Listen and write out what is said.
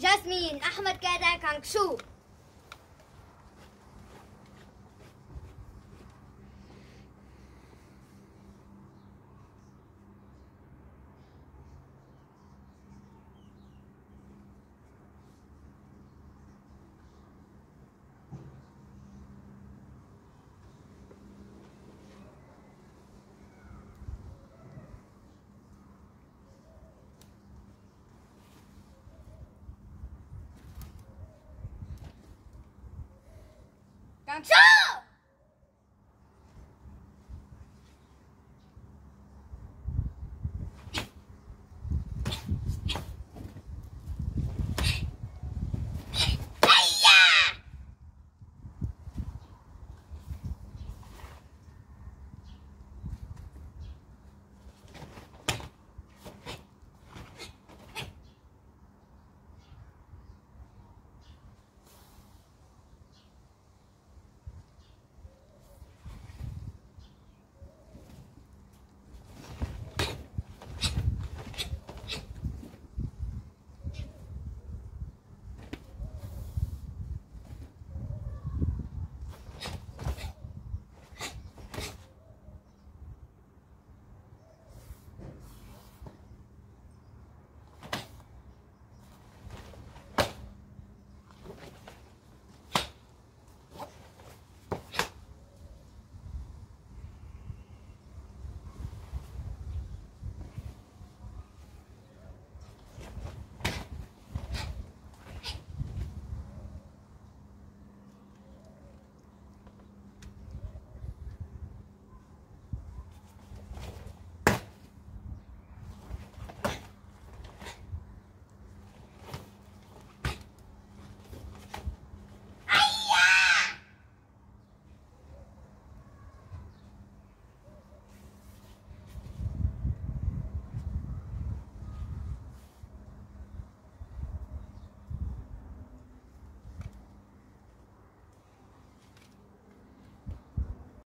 جاسمين أحمد كادا 刚。